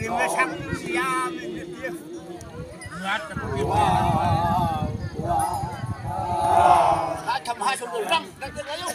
cái điều này sang ya mình biết tiếp ngắt cái biết hai trăm hai trăm răm đang cái đấy không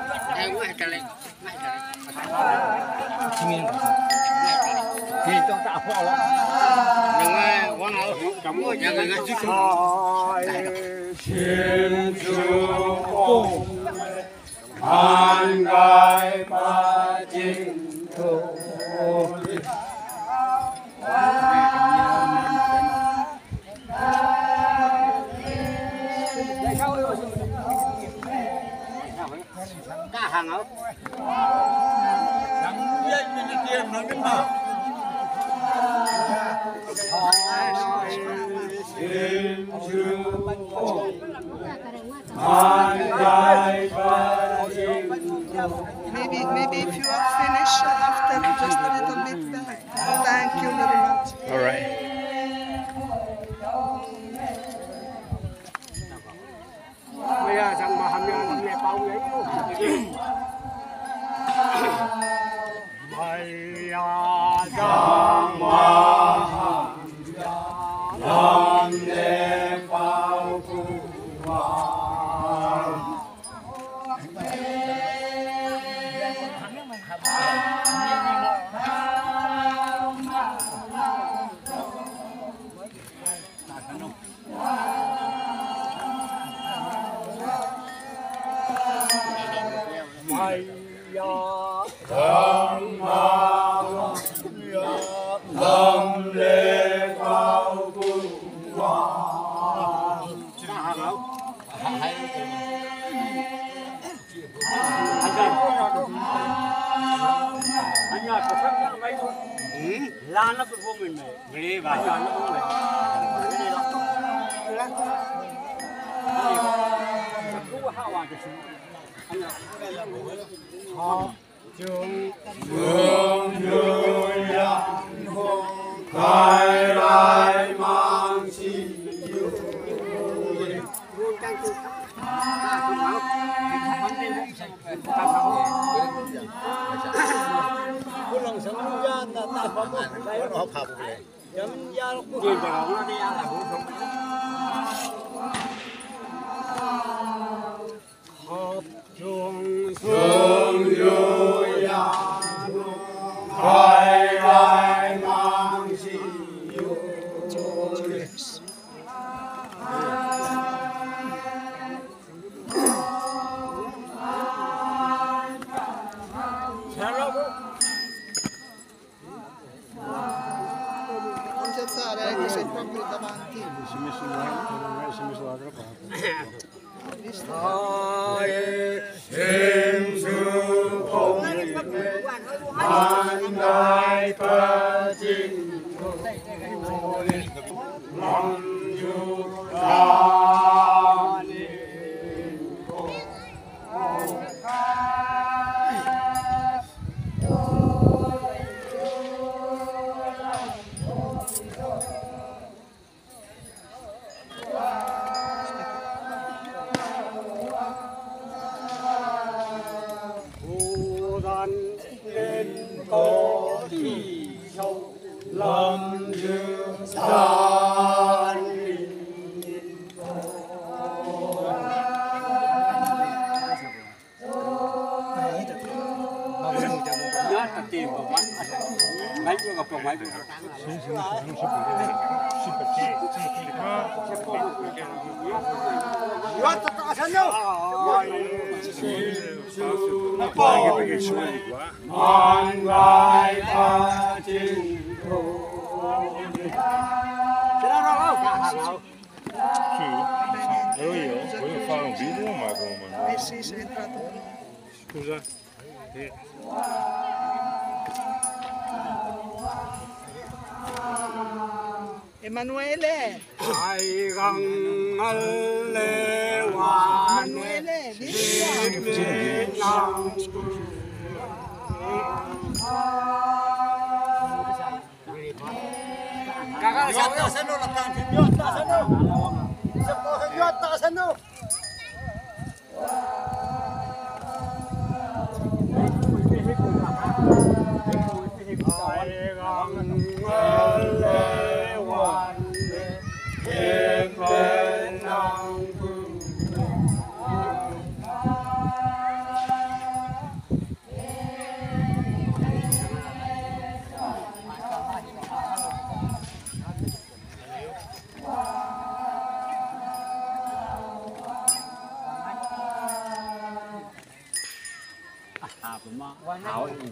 哎，我还干嘞，卖干嘞。今，你大了。另外，我那个干部也个几个。千秋红，满盖八锦。baby. Anh nhớ có phát ra mấy thôi lan nó cũng vô mình này ghê bà nhớ nó vô mình Hương Hương như 什么时候来什么时候的今就 vai tìm của bánh bánh của gặp chồng bánh của Mong lại ta chinh thù Thế đó đâu Eu e eu, eu falo um vídeo, mas vai Precisa entrar tudo. Escusa. É. Emanuele! Emanuele! Emanuele! Emanuele! Emanuele! Emanuele! Emanuele! Emanuele! Emanuele! Emanuele! Emanuele! Emanuele! Emanuele! 好，你。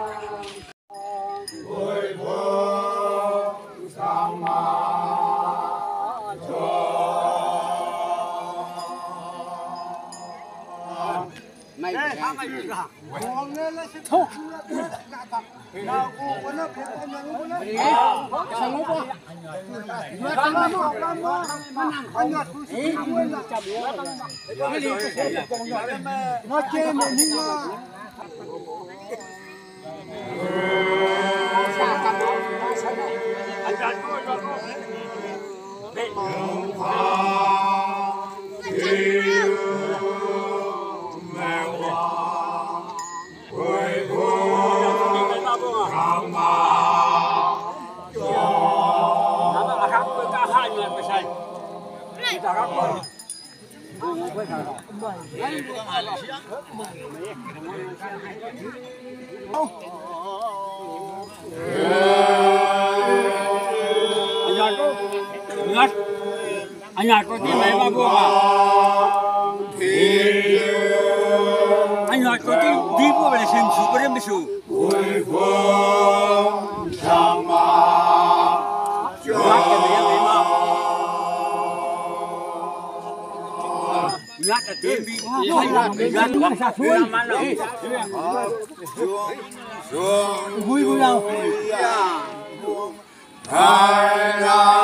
Mày mabuha. Ingat Anh có tìm mấy ba bố à? Anh nói có tìm đi bố về sinh sụ có Ingat at di bi. Ingat ingat sa suy. Vui vui đâu. Hai hai